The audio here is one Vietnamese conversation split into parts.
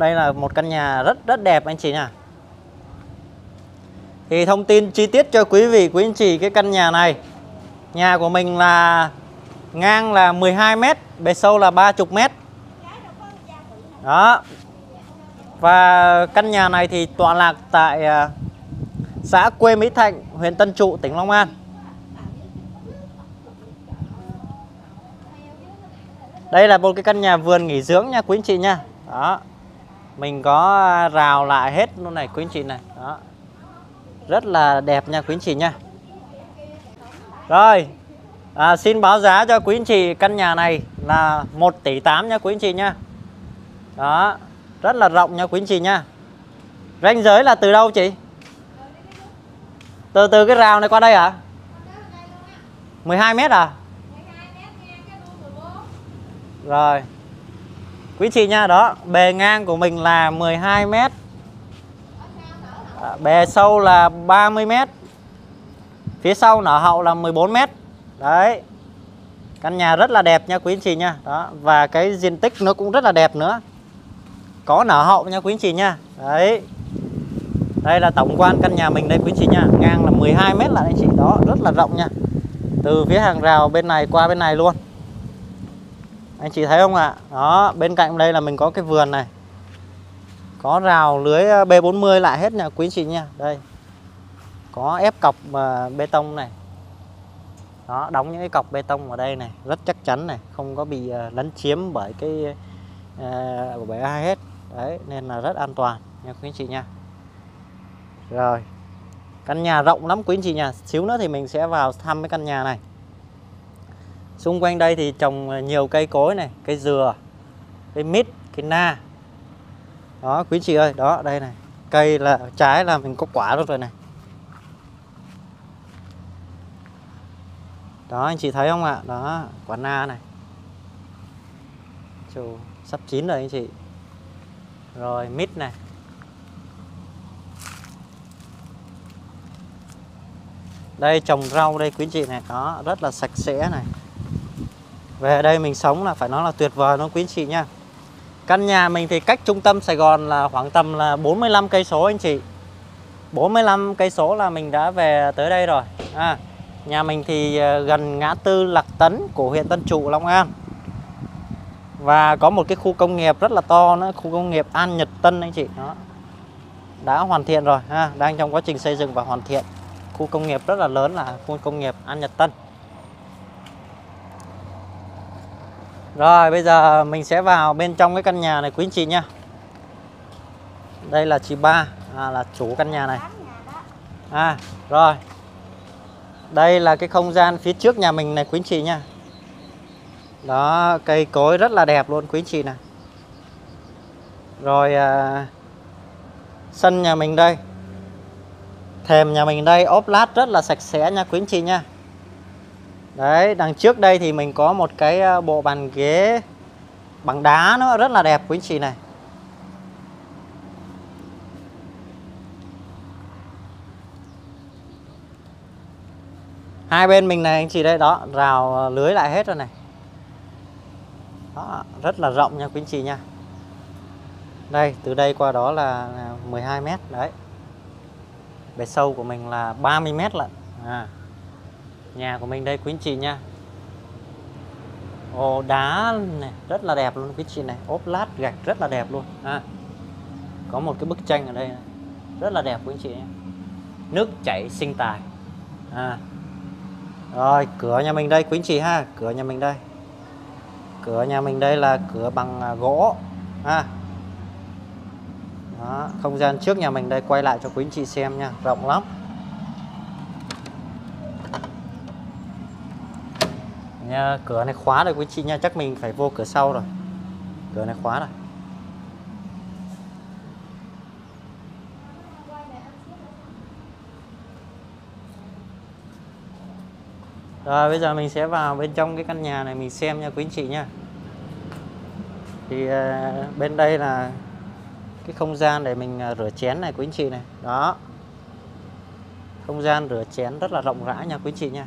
Đây là một căn nhà rất rất đẹp anh chị nha. Thì thông tin chi tiết cho quý vị quý anh chị cái căn nhà này. Nhà của mình là ngang là 12 m, bề sâu là 30 m. Đó. Và căn nhà này thì tọa lạc tại à, xã Quê Mỹ Thạnh, huyện Tân Trụ, tỉnh Long An. Đây là một cái căn nhà vườn nghỉ dưỡng nha quý anh chị nha. Đó. Mình có rào lại hết luôn này quý anh chị này. Đó. Rất là đẹp nha quý anh chị nha. Rồi. À, xin báo giá cho quý anh chị căn nhà này là 1 tỷ 8 nha quý anh chị nha. Đó. Rất là rộng nha quý anh chị nha. Ranh giới là từ đâu chị? Từ từ cái rào này qua đây à? 12 mét à? Rồi. Quý chị nha, đó, bề ngang của mình là 12 m. Bề sâu là 30 m. Phía sau nở hậu là 14 m. Đấy. Căn nhà rất là đẹp nha quý anh chị nha. Đó, và cái diện tích nó cũng rất là đẹp nữa. Có nở hậu nha quý anh chị nha. Đấy. Đây là tổng quan căn nhà mình đây quý anh chị nha. Ngang là 12 m là anh chị. Đó, rất là rộng nha. Từ phía hàng rào bên này qua bên này luôn anh chị thấy không ạ? Đó bên cạnh đây là mình có cái vườn này. Có rào lưới ờ, B40 lại hết nha quý anh chị nha. Đây. Có ép cọc ờ, bê tông này. Đó đóng những cái cọc bê tông ở đây này rất chắc chắn này không có bị ờ, lấn chiếm bởi cái uh, bởi ai hết. Đấy nên là rất an toàn nha quý anh chị nha. Rồi. Căn nhà rộng lắm quý anh chị nha. Xíu nữa thì mình sẽ vào thăm cái căn nhà này. Xung quanh đây thì trồng nhiều cây cối này, cây dừa, cây mít, cây na. Đó quý chị ơi, đó đây này. Cây là trái là mình có quả luôn rồi này. Đó anh chị thấy không ạ? Đó, quả na này. Chù, sắp chín rồi anh chị. Rồi mít này. Đây trồng rau đây quý chị này, đó rất là sạch sẽ này. Về đây mình sống là phải nói là tuyệt vời luôn quý anh chị nha. Căn nhà mình thì cách trung tâm Sài Gòn là khoảng tầm là 45 cây số anh chị. 45 cây số là mình đã về tới đây rồi. À, nhà mình thì ờ, gần ngã tư Lạc Tấn của huyện Tân Trụ Long An. Và có một cái khu công nghiệp rất là to nữa, khu công nghiệp An Nhật Tân anh chị. Đó. Đã hoàn thiện rồi ha, đang trong quá trình xây dựng và hoàn thiện. Khu công nghiệp rất là lớn là khu công nghiệp An Nhật Tân. Rồi bây giờ mình sẽ vào bên trong cái căn nhà này quý anh chị nha Đây là chị ba à, là chủ căn nhà này. À rồi. Đây là cái không gian phía trước nhà mình này quý anh chị nha Đó cây cối rất là đẹp luôn quý anh chị này. Rồi à, Sân nhà mình đây. Thềm nhà mình đây ốp lát rất là sạch sẽ nha quý anh chị nha Đấy, đằng trước đây thì mình có một cái ờ, bộ bàn ghế bằng đá nó rất là đẹp quý anh chị này. Hai bên mình này anh chị đây đó, rào ờ, lưới lại hết rồi này. Đó, rất là rộng nha quý anh chị nha. Đây, từ đây qua đó là 12 mét đấy. Bề sâu của mình là 30 mét lận. À nhà của mình đây quý anh chị nha. Ồ đá này rất là đẹp luôn quý chị này. Ốp lát gạch rất là đẹp luôn. À, có một cái bức tranh ở đây này. rất là đẹp quý anh chị nhé. nước chảy sinh tài. À. rồi cửa nhà mình đây quý anh chị ha. Cửa nhà mình đây. Cửa nhà mình đây là cửa bằng à, gỗ. Ha. Đó, không gian trước nhà mình đây quay lại cho quý anh chị xem nha. Rộng lắm. Nha cửa này khóa rồi quý chị nha chắc mình phải vô cửa sau rồi. Cửa này khóa rồi. Rồi bây giờ mình sẽ vào bên trong cái căn nhà này mình xem nha quý anh chị nha. Thì uh, bên đây là cái không gian để mình uh, rửa chén này quý anh chị này. Đó. Không gian rửa chén rất là rộng rãi nha quý anh chị nha.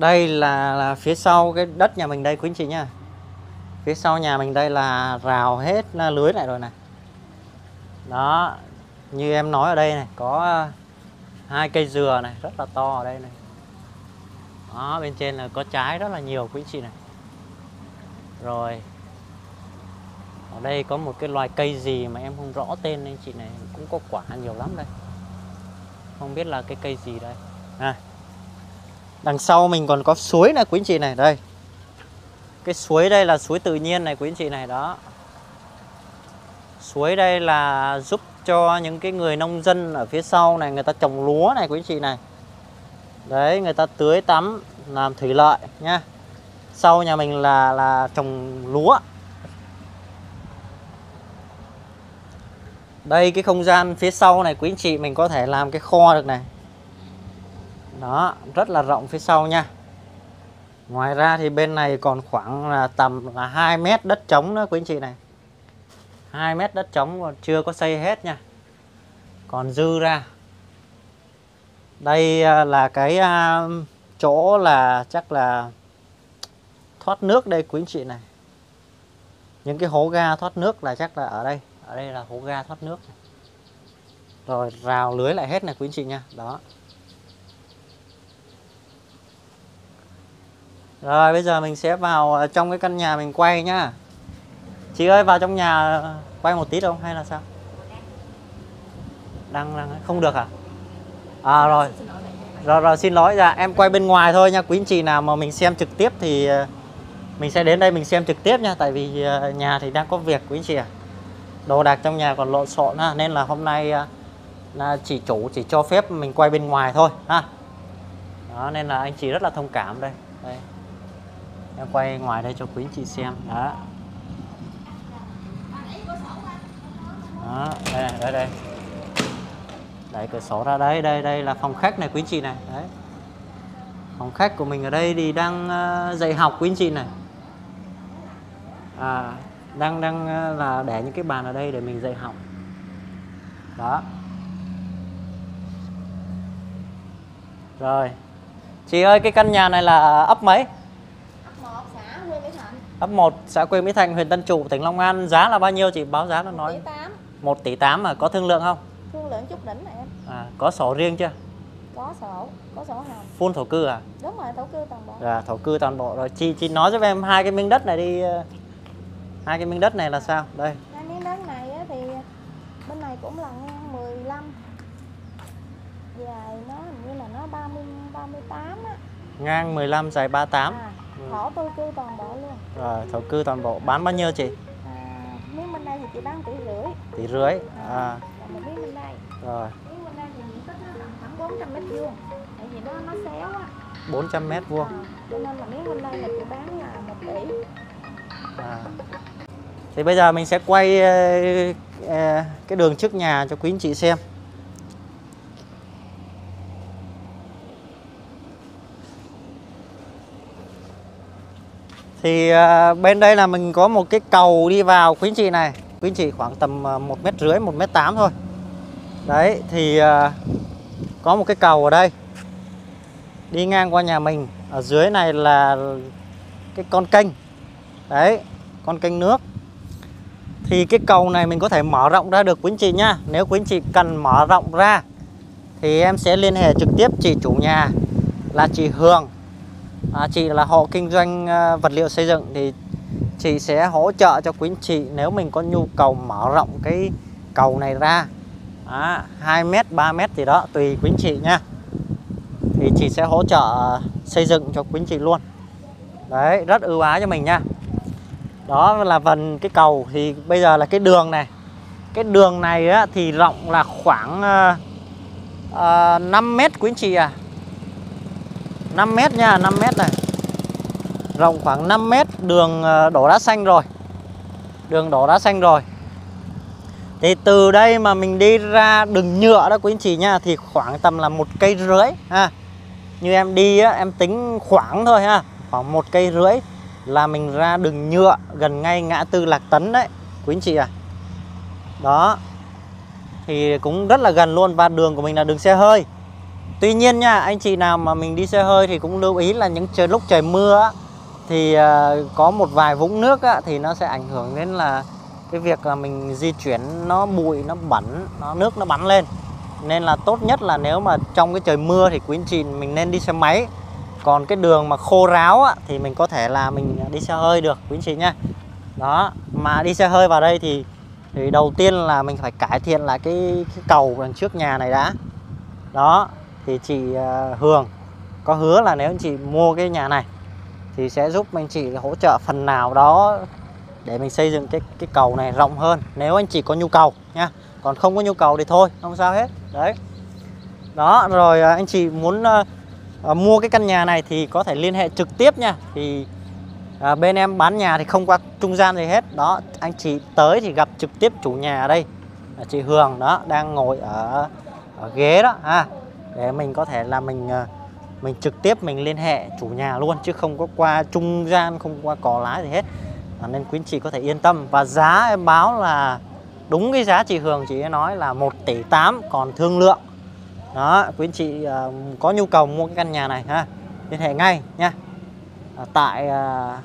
Đây là, là phía sau cái đất nhà mình đây quý anh chị nha. Phía sau nhà mình đây là rào hết à, lưới lại rồi này đó như em nói ở đây này có à, hai cây dừa này rất là to ở đây này. Đó bên trên là có trái rất là nhiều quý chị này. Rồi ở đây có một cái loài cây gì mà em không rõ tên nên chị này cũng có quả nhiều lắm đây. Không biết là cái cây gì đây. À đằng sau mình còn có suối này quý anh chị này. Đây. Cái suối đây là suối tự nhiên này, quý anh chị này, đó. Suối đây là giúp cho những cái người nông dân ở phía sau này, người ta trồng lúa này, quý anh chị này. Đấy, người ta tưới tắm, làm thủy lợi nhá sau nhà mình là là trồng lúa. Đây, cái không gian phía sau này, quý anh chị, mình có thể làm cái kho được này đó, rất là rộng phía sau nha. Ngoài ra thì bên này còn khoảng là tầm là 2 mét đất trống nữa quý anh chị này. 2 mét đất trống còn chưa có xây hết nha. Còn dư ra. Đây à, là cái à, chỗ là chắc là thoát nước đây quý anh chị này. Những cái hố ga thoát nước là chắc là ở đây. Ở đây là hố ga thoát nước rồi, rào lưới lại hết này quý anh chị nha. Đó. Rồi, bây giờ mình sẽ vào ờ, trong cái căn nhà mình quay nhá. Chị ơi, vào trong nhà quay một tí không? Hay là sao? Đang đang, không được à? À rồi. Rồi rồi, xin lỗi. Dạ em quay bên ngoài thôi nha quý anh chị nào mà mình xem trực tiếp thì ờ, mình sẽ đến đây mình xem trực tiếp nha tại vì ờ, nhà thì đang có việc, quý anh chị à đồ đạc trong nhà còn lộn xộn ha. Nên là hôm nay là chỉ chủ, chỉ cho phép mình quay bên ngoài thôi ha. Đó, nên là anh chị rất là thông cảm đây. Đây em quay ngoài đây cho quý anh chị xem. Đó. Đó đây đây đây. Đẩy cửa sổ ra đấy đây đây là phòng khách này quý anh chị này. Đấy. Phòng khách của mình ở đây thì đang ờ, dạy học quý anh chị này. À, đang đang ờ, là để những cái bàn ở đây để mình dạy học. Đó. Rồi. Chị ơi cái căn nhà này là ấp mấy? Ấp 1 xã Quê Mỹ Thành huyện Tân Trụ tỉnh Long An giá là bao nhiêu chị? Báo giá nó nói. 1 tỷ 8 1 tỷ 8 mà có thương lượng không? Thương lượng chút đỉnh này em. À, có sổ riêng chưa? Có sổ, có sổ hồng Full thổ cư à? Đúng rồi, thổ cư toàn bộ. Dạ, thổ cư toàn bộ. Rồi. Chị chị nói giúp em hai cái miếng đất này đi. ờ, Hai cái miếng đất này là sao? Đây. Hai miếng đất này thì bên này cũng là ngang 15 Dài nó hình như là nó 30, 38 á. Ngang 15 dài 38. à, Thổ tư cư toàn bộ luôn Rồi, thổ cư toàn bộ. Bán bao nhiêu chị? à, Miếng bên đây thì chị bán tỷ rưỡi Tỷ rưỡi. À, Còn một miếng bên đây rồi. Miếng bên đây thì diện tích nó khoảng 400 mét vuông Tại vì nó nó xéo á 400 mét vuông. à, Cho nên là miếng bên đây là chị bán là 1 tỷ À. Thì bây giờ mình sẽ quay ờ, ờ, cái đường trước nhà cho quý anh chị xem. Thì à, bên đây là mình có một cái cầu đi vào quý anh chị này. Quý anh chị khoảng tầm à, một mét rưỡi, một mét tám thôi. Đấy thì à, có một cái cầu ở đây đi ngang qua nhà mình. Ở dưới này là cái con kênh đấy con kênh nước thì cái cầu này mình có thể mở rộng ra được quý anh chị nhá nếu quý anh chị cần mở rộng ra thì em sẽ liên hệ trực tiếp chị chủ nhà là chị Hương à, chị là hộ kinh doanh à, vật liệu xây dựng thì chị sẽ hỗ trợ cho quý anh chị nếu mình có nhu cầu mở rộng cái cầu này ra. À, 2 mét 3 mét gì đó tùy quý anh chị nha. Thì chị sẽ hỗ trợ xây dựng cho quý anh chị luôn. Đấy rất ưu ái cho mình nha. Đó là phần cái cầu. Thì bây giờ là cái đường này. Cái đường này á, thì rộng là khoảng uh, uh, 5 mét quý anh chị à. 5 mét nha 5 mét này. Rộng khoảng 5 mét đường ờ, đổ đá xanh rồi. Đường đổ đá xanh rồi. Thì từ đây mà mình đi ra đường nhựa đó quý anh chị nha thì khoảng tầm là một cây rưỡi ha. Như em đi á, em tính khoảng thôi ha. Khoảng một cây rưỡi là mình ra đường nhựa gần ngay ngã tư Lạc Tấn đấy quý anh chị à đó. Thì cũng rất là gần luôn và đường của mình là đường xe hơi. Tuy nhiên nha, anh chị nào mà mình đi xe hơi thì cũng lưu ý là những trời lúc trời mưa á, thì ờ, có một vài vũng nước á, thì nó sẽ ảnh hưởng đến là cái việc là mình di chuyển nó bụi nó bẩn nó nước nó bắn lên. Nên là tốt nhất là nếu mà trong cái trời mưa thì quý anh chị mình nên đi xe máy. Còn cái đường mà khô ráo á, thì mình có thể là mình đi xe hơi được quý anh chị nhá đó mà đi xe hơi vào đây thì thì đầu tiên là mình phải cải thiện lại cái, cái cầu đằng trước nhà này đã. Đó thì chị à, Hường có hứa là nếu anh chị mua cái nhà này thì sẽ giúp anh chị hỗ trợ phần nào đó để mình xây dựng cái cái cầu này rộng hơn nếu anh chị có nhu cầu nha còn không có nhu cầu thì thôi không sao hết. Đấy. Đó rồi à, anh chị muốn à, à, mua cái căn nhà này thì có thể liên hệ trực tiếp nha. Thì à, bên em bán nhà thì không qua trung gian gì hết. Đó anh chị tới thì gặp trực tiếp chủ nhà ở đây. Là chị Hường đó đang ngồi ở, ở ghế đó ha để mình có thể là mình ờ, mình trực tiếp mình liên hệ chủ nhà luôn chứ không có qua trung gian không qua cò lái gì hết. À, nên quý anh chị có thể yên tâm. Và giá em báo là đúng cái giá chị Hường chị ấy nói là 1 tỷ 8 còn thương lượng. Đó quý anh chị à, có nhu cầu mua cái căn nhà này ha liên hệ ngay nha. À, tại à,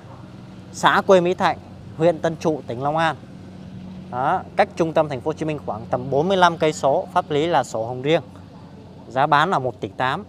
xã Quê Mỹ Thạnh huyện Tân Trụ tỉnh Long An. Đó, cách trung tâm thành phố Hồ Chí Minh khoảng tầm 45 cây số pháp lý là sổ hồng riêng giá bán là 1 tỷ 8